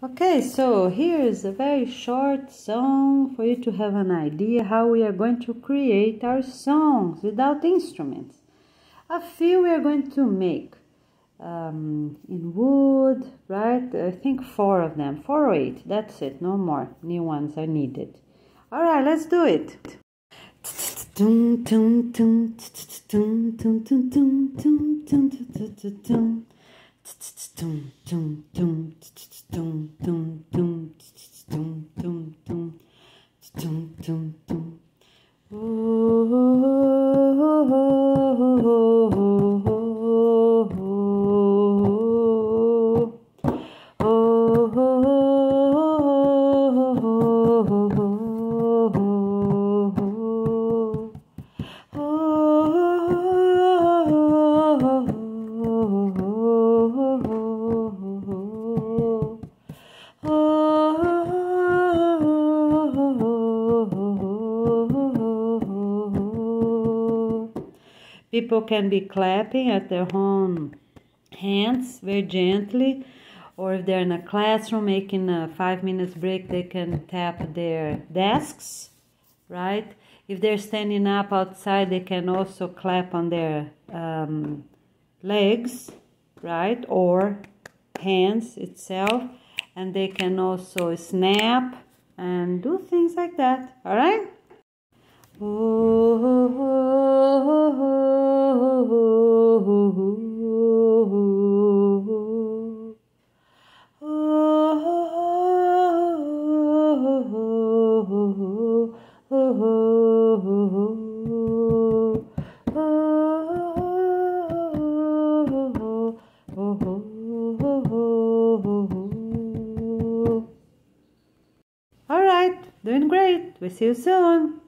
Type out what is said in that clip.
Okay, so here is a very short song for you to have an idea how we are going to create our songs without instruments. A few we are going to make um, in wood, right? I think four of them, four or eight, that's it, no more new ones are needed. All right, let's do it. People can be clapping at their own hands very gently, or if they're in a classroom making a five minutes break, they can tap their desks, right? If they're standing up outside, they can also clap on their um, legs, right? Or hands itself, and they can also snap and do things like that, all right? All right, doing great. We see you soon.